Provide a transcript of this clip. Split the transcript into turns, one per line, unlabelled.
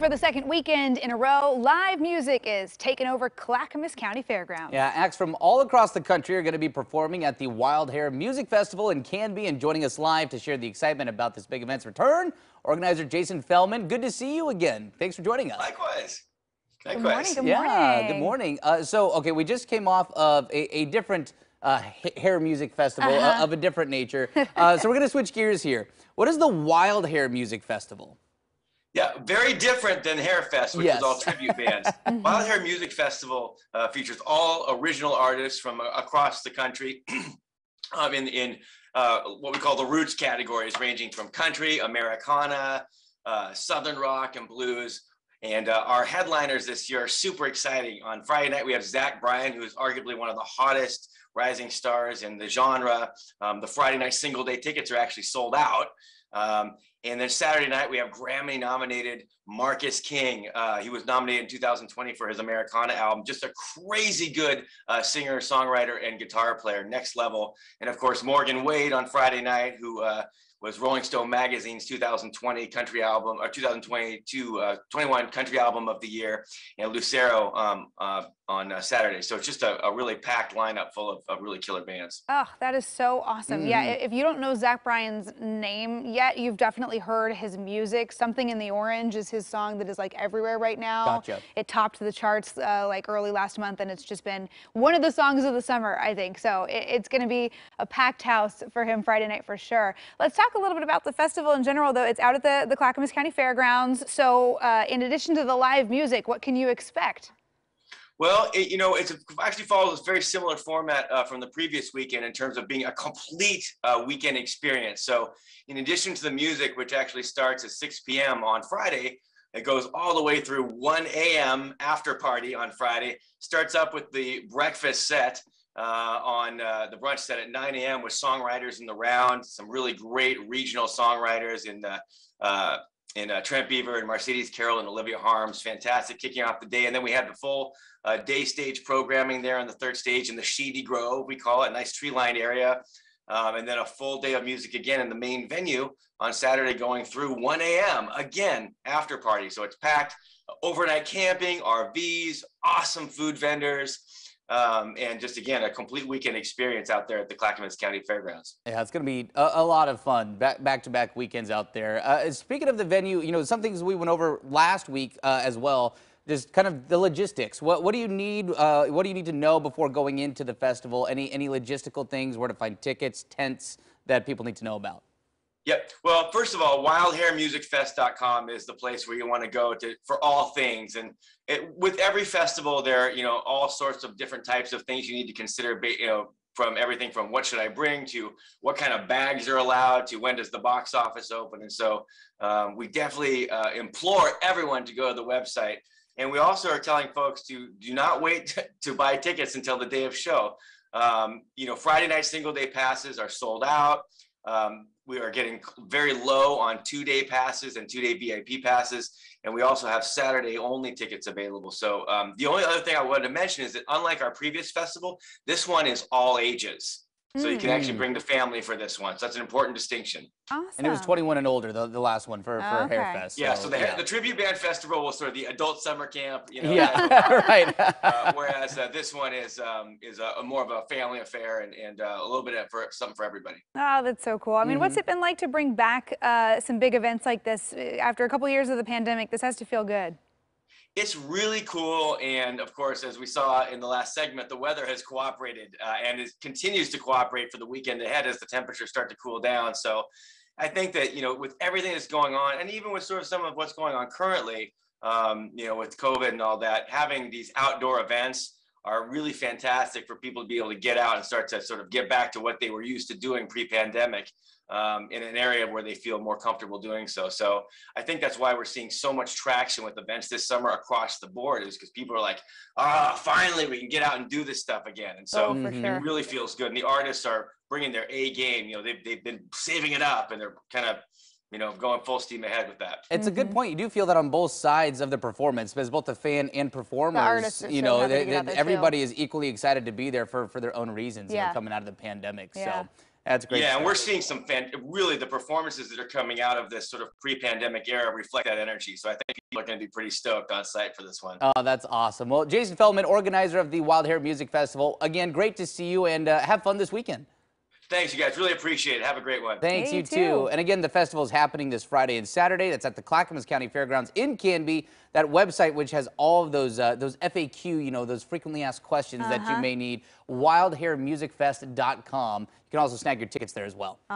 For the second weekend in a row, live music is taking over Clackamas County Fairgrounds.
Yeah, acts from all across the country are going to be performing at the Wild Hare Music Festival in Canby and joining us live to share the excitement about this big event's return. Organizer Jason Fellman, good to see you again. Thanks for joining us.
Likewise.
Good morning. Good
yeah, good morning. Uh, so, okay, we just came off of a, a different uh, hair music festival uh,
Uh-huh.
of a different nature. Uh, so we're going to switch gears here. What is the Wild Hare Music Festival?
Yeah, very different than Hairfest, which
Yes.
is all tribute bands. Wild Hare Music Festival uh, features all original artists from uh, across the country um, in, in uh, what we call the roots categories, ranging from country, Americana, uh, Southern rock, and blues. And uh, our headliners this year are super exciting. On Friday night, we have Zach Bryan, who is arguably one of the hottest rising stars in the genre. Um, the Friday night single day tickets are actually sold out. Um, and then Saturday night, we have Grammy nominated Marcus King. Uh, he was nominated in 2020 for his Americana album. Just a crazy good uh, singer, songwriter, and guitar player, next level. And of course, Morgan Wade on Friday night, who uh, was Rolling Stone Magazine's 2020 country album, or 2022, uh, 21 country album of the year, and Lucero um, uh, on uh, Saturday. So it's just a, a really packed lineup full of, of really killer bands.
Oh, that is so awesome. Yeah,
Mm-hmm.
i- if you don't know Zach Bryan's name yet, you've definitely heard his music. Something in the Orange is his song that is like everywhere right now.
Gotcha.
It topped the charts uh, like early last month, and it's just been one of the songs of the summer, I think. So it, it's going to be a packed house for him Friday night for sure. Let's talk a little bit about the festival in general, though. It's out at the, the Clackamas County Fairgrounds. So uh, in addition to the live music, what can you expect?
Well, it, you know, it's a, actually follows a very similar format uh, from the previous weekend in terms of being a complete uh, weekend experience. So, in addition to the music, which actually starts at 6 p.m. on Friday, it goes all the way through 1 a.m. after party on Friday. Starts up with the breakfast set uh, on uh, the brunch set at 9 a.m. with songwriters in the round. Some really great regional songwriters in the in uh, Trent Beaver and Mercedes Carroll and Olivia Harms. Fantastic kicking off the day. And then we had the full uh, day stage programming there on the third stage in the Shady Grove, we call it, nice tree lined area. Um, and then a full day of music again in the main venue on Saturday going through 1 a.m. again after party. So it's packed overnight camping, RVs, awesome food vendors. Um, and just again, a complete weekend experience out there at the Clackamas County Fairgrounds.
Yeah, it's going to be a, a lot of fun. Back back to back weekends out there. Uh, speaking of the venue, you know, some things we went over last week uh, as well. Just kind of the logistics. What what do you need? Uh, what do you need to know before going into the festival? Any any logistical things? Where to find tickets, tents that people need to know about?
Yep. Well, first of all, wildharemusicfest.com is the place where you want to go to for all things. And it, with every festival, there are you know all sorts of different types of things you need to consider. You know, from everything from what should I bring to what kind of bags are allowed to when does the box office open. And so um, we definitely uh, implore everyone to go to the website. And we also are telling folks to do not wait to buy tickets until the day of show. Um, you know, Friday night single day passes are sold out. Um, we are getting very low on two day passes and two day VIP passes. And we also have Saturday only tickets available. So um, the only other thing I wanted to mention is that unlike our previous festival, this one is all ages. So you can actually
Mm.
bring the family for this one. So that's an important distinction.
Awesome.
And it was 21 and older, the, the last one for, for
Okay.
Hairfest.
Yeah. So the,
yeah.
the tribute band festival was sort of the adult summer camp. You know,
yeah, right.
uh, whereas uh, this one is um, is a, a more of a family affair and, and uh, a little bit of for something for everybody.
Oh, that's so cool. I mean,
Mm-hmm.
what's it been like to bring back uh, some big events like this Uh, after a couple years of the pandemic? This has to feel good.
It's really cool, and of course, as we saw in the last segment, the weather has cooperated uh, and it continues to cooperate for the weekend ahead as the temperatures start to cool down. So, I think that you know, with everything that's going on, and even with sort of some of what's going on currently, um, you know, with COVID and all that, having these outdoor events are really fantastic for people to be able to get out and start to sort of get back to what they were used to doing pre-pandemic um, in an area where they feel more comfortable doing so. So I think that's why we're seeing so much traction with events this summer across the board is because people are like, ah, finally we can get out and do this stuff again. And so
oh, for
Mhm.
sure.
it really feels good. And the artists are bringing their A game. You know, they've, they've been saving it up and they're kind of, you know, going full steam ahead with that.
It's a good point. You do feel that on both sides of the performance, because both the fan and performers, you know,
happy
they- they-
there, too.
everybody is equally excited to be there for, for their own reasons, you know,
Yeah.
coming out of the pandemic.
Yeah.
So That's great.
Yeah, and we're seeing some fan, really the performances that are coming out of this sort of pre-pandemic era reflect that energy. So I think people are going to be pretty stoked on site for this one.
Oh, that's awesome. Well, Jason Feldman, organizer of the Wild Hare Music Festival. Again, great to see you and uh, have fun this weekend.
Thanks, you guys. Really appreciate it. Have a great one.
Thanks,
Hey,
you
you
too.
too.
And again, the festival is happening this Friday and Saturday. That's at the Clackamas County Fairgrounds in Canby. That website, which has all of those uh, those FAQ, you know, those frequently asked questions that you
Uh-huh.
may need. WildHareMusicFest.com. You can also snag your tickets there as well.